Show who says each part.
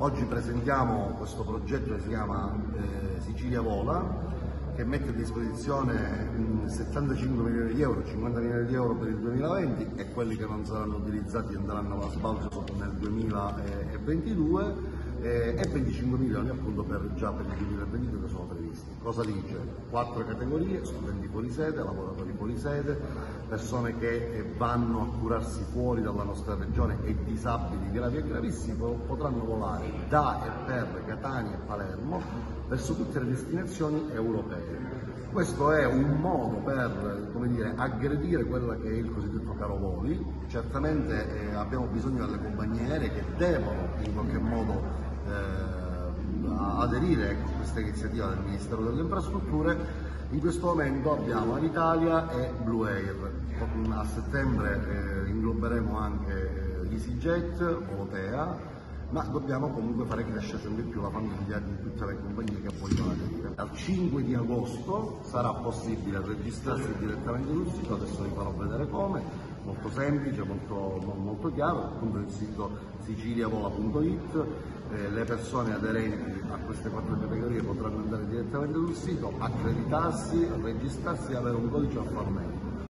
Speaker 1: Oggi presentiamo questo progetto che si chiama eh, Sicilia Vola che mette a disposizione 75 milioni di euro, 50 milioni di euro per il 2020 e quelli che non saranno utilizzati andranno a sbalzo nel 2022 eh, e 25 milioni appunto per, già per il 2022 che sono previsti. Cosa dice? Quattro categorie, studenti fuori sede, lavoratori fuori sede, persone che eh, vanno a curarsi fuori dalla nostra regione e disabili gravi e gravissimi potranno volare da e per Catania e Palermo verso tutte le destinazioni europee. Questo è un modo per dire, aggredire quello che è il cosiddetto caro voli, certamente eh, abbiamo bisogno delle compagnie aeree che devono in qualche modo eh, aderire a questa iniziativa del Ministero delle Infrastrutture. In questo momento abbiamo Alitalia e Blue Air. A settembre eh, ingloberemo anche eh, EasyJet, Volotea, ma dobbiamo comunque fare crescere sempre più la famiglia di tutte le compagnie che vogliono aderire. Dal 5 di agosto sarà possibile registrarsi direttamente sul sito, adesso vi farò vedere come, molto semplice, molto, molto chiaro, appunto il sito siciliavola.it, eh, le persone aderenti a queste quattro categorie potranno andare direttamente sul sito, accreditarsi, registrarsi e avere un codice alfalmetico